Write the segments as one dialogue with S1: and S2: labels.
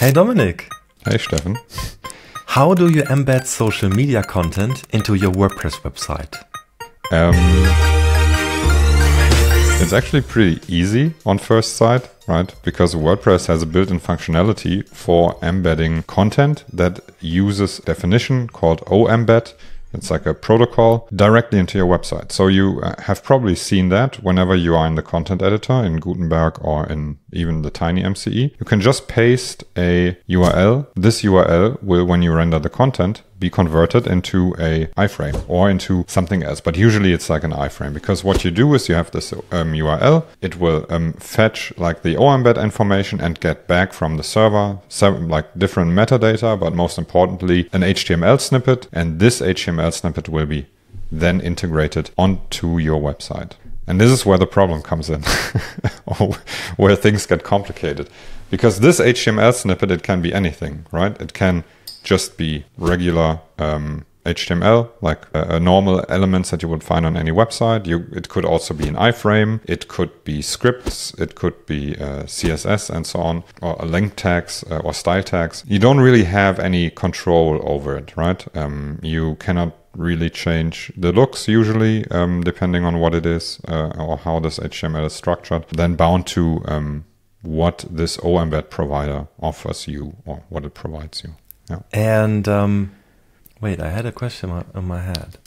S1: Hey Dominik.
S2: Hey Steffen.
S1: How do you embed social media content into your WordPress website?
S2: Um, it's actually pretty easy on first sight, right? Because WordPress has a built-in functionality for embedding content that uses definition called OEmbed it's like a protocol directly into your website. So you uh, have probably seen that whenever you are in the content editor in Gutenberg or in even the TinyMCE. You can just paste a URL. This URL will, when you render the content, be converted into a iframe or into something else. But usually it's like an iframe because what you do is you have this um, URL. It will um, fetch like the OEmbed information and get back from the server some, like different metadata, but most importantly an HTML snippet. And this HTML snippet will be then integrated onto your website. And this is where the problem comes in, where things get complicated. Because this HTML snippet, it can be anything, right? It can just be regular um, HTML, like uh, normal elements that you would find on any website. You, it could also be an iframe. It could be scripts. It could be uh, CSS and so on, or a link tags uh, or style tags. You don't really have any control over it, right? Um, you cannot really change the looks usually, um, depending on what it is uh, or how this HTML is structured. Then bound to um, what this OEmbed provider offers you or what it provides you.
S1: Yeah. And um, wait, I had a question in my head.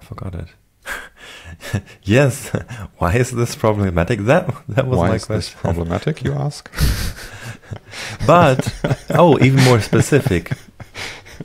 S1: I forgot it. yes. Why is this problematic? That that was
S2: Why
S1: my
S2: is
S1: question.
S2: This problematic, you ask.
S1: but oh, even more specific.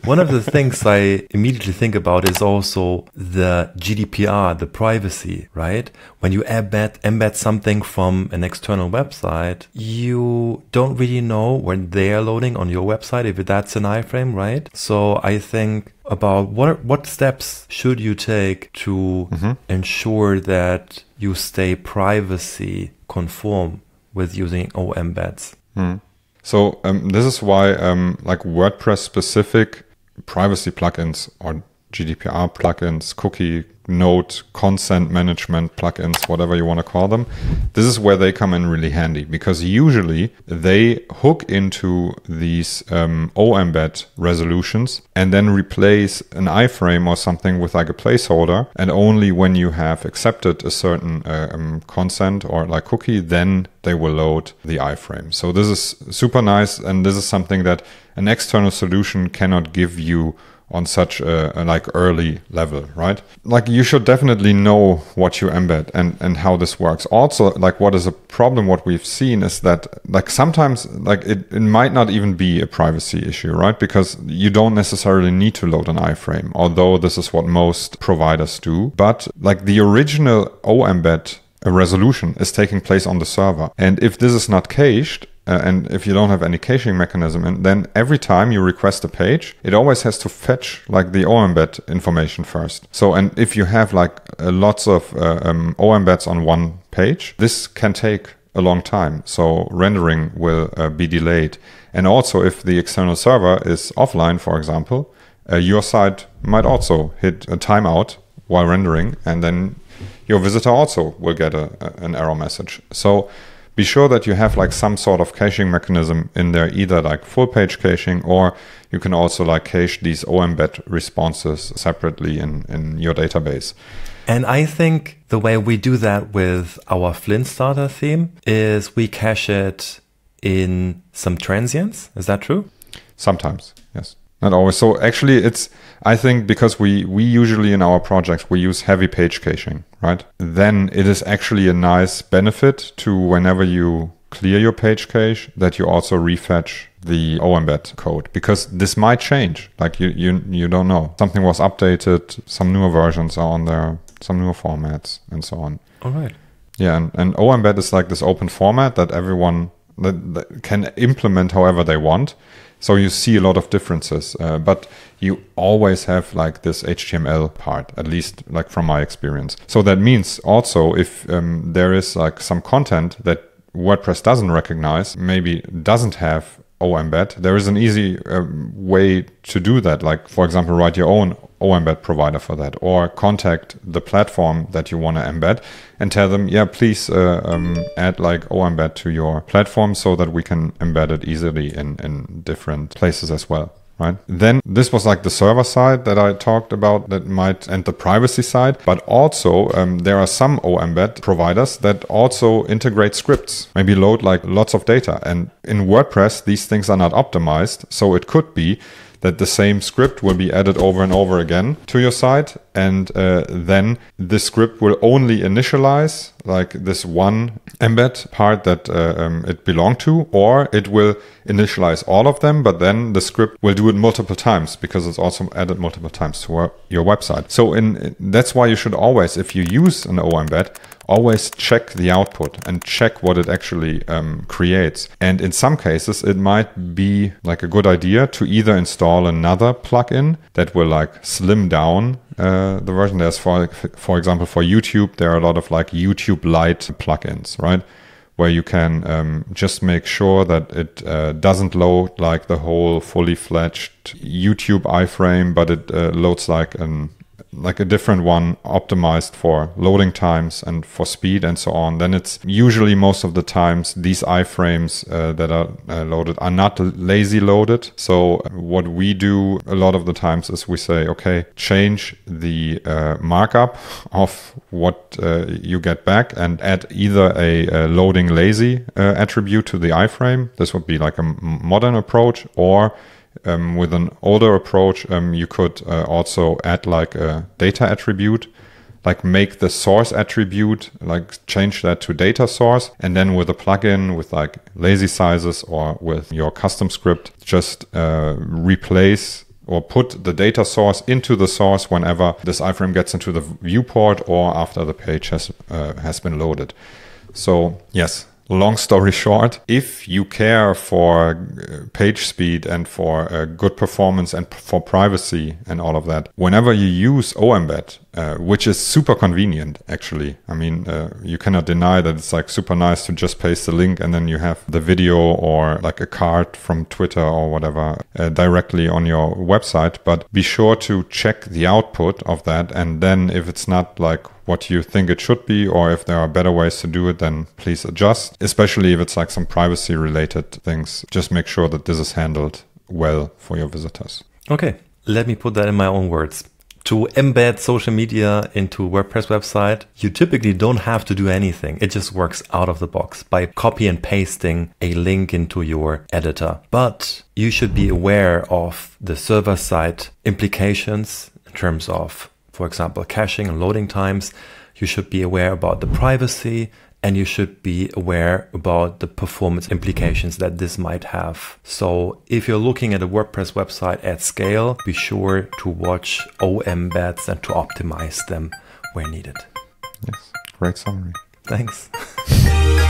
S1: One of the things I immediately think about is also the GDPR, the privacy, right? When you embed, embed something from an external website, you don't really know when they are loading on your website, if that's an iframe, right? So I think about what what steps should you take to mm-hmm. ensure that you stay privacy conform with using OEmbeds.
S2: Mm. So um, this is why um, like WordPress specific privacy plugins or GDPR plugins, cookie node consent management plugins, whatever you want to call them. This is where they come in really handy because usually they hook into these um, OEmbed resolutions and then replace an iframe or something with like a placeholder. And only when you have accepted a certain uh, um, consent or like cookie, then they will load the iframe. So this is super nice. And this is something that an external solution cannot give you on such a, like early level, right? Like you should definitely know what you embed and and how this works. Also, like what is a problem? What we've seen is that like sometimes like it, it might not even be a privacy issue, right? Because you don't necessarily need to load an iframe, although this is what most providers do. But like the original OEmbed a resolution is taking place on the server. And if this is not cached, uh, and if you don't have any caching mechanism, and then every time you request a page, it always has to fetch like the OEmbed information first. So, and if you have like uh, lots of uh, um, OEmbeds on one page, this can take a long time. So rendering will uh, be delayed. And also, if the external server is offline, for example, uh, your site might also hit a timeout while rendering, and then your visitor also will get a, a, an error message. So be sure that you have like some sort of caching mechanism in there, either like full page caching or you can also like cache these OEmbed responses separately in, in your database.
S1: And I think the way we do that with our Flynt starter theme is we cache it in some transients. Is that true?
S2: Sometimes, yes. Not always. So actually it's I think because we we usually in our projects we use heavy page caching, right? Then it is actually a nice benefit to whenever you clear your page cache that you also refetch the OEmbed code because this might change. Like you you you don't know. Something was updated, some newer versions are on there, some newer formats and so on.
S1: All right.
S2: Yeah, and, and OEmbed is like this open format that everyone that, that can implement however they want. So you see a lot of differences, uh, but you always have like this HTML part, at least like from my experience. So that means also if um, there is like some content that WordPress doesn't recognize, maybe doesn't have OEmbed, there is an easy um, way to do that. Like, for example, write your own OEmbed provider for that, or contact the platform that you want to embed and tell them, yeah, please uh, um, add like OEmbed to your platform so that we can embed it easily in, in different places as well right? Then this was like the server side that I talked about that might and the privacy side, but also um, there are some OEmbed providers that also integrate scripts, maybe load like lots of data. And in WordPress, these things are not optimized. So it could be that the same script will be added over and over again to your site. And uh, then the script will only initialize like this one embed part that uh, um, it belonged to, or it will initialize all of them, but then the script will do it multiple times because it's also added multiple times to your website. So in that's why you should always, if you use an OEmbed, always check the output and check what it actually um, creates. And in some cases, it might be like a good idea to either install another plugin that will like slim down uh, the version. There's for for example for YouTube, there are a lot of like YouTube Lite plugins, right? Where you can um, just make sure that it uh, doesn't load like the whole fully fledged YouTube iframe, but it uh, loads like an like a different one optimized for loading times and for speed and so on, then it's usually most of the times these iframes uh, that are uh, loaded are not lazy loaded. So what we do a lot of the times is we say, okay, change the uh, markup of what uh, you get back and add either a, a loading lazy uh, attribute to the iframe. This would be like a modern approach or um, with an older approach, um, you could uh, also add like a data attribute, like make the source attribute, like change that to data source. And then with a plugin with like lazysizes or with your custom script, just uh, replace or put the data source into the source whenever this iframe gets into the viewport or after the page has uh, has been loaded. So yes, long story short, if you care for uh, page speed and for uh, good performance and for privacy and all of that, whenever you use OEmbed, uh, which is super convenient, actually. I mean, uh, you cannot deny that it's like super nice to just paste the link and then you have the video or like a card from Twitter or whatever uh, directly on your website. But be sure to check the output of that. And then if it's not like what you think it should be, or if there are better ways to do it, then please adjust, especially if it's like some privacy related things. Just make sure that this is handled well for your visitors.
S1: Okay, let me put that in my own words to embed social media into WordPress website, you typically don't have to do anything. It just works out of the box by copy and pasting a link into your editor. But you should be aware of the server side implications in terms of, for example, caching and loading times. You should be aware about the privacy and you should be aware about the performance implications that this might have. So if you're looking at a WordPress website at scale, be sure to watch OEmbeds and to optimize them where needed.
S2: Yes, great summary.
S1: Thanks.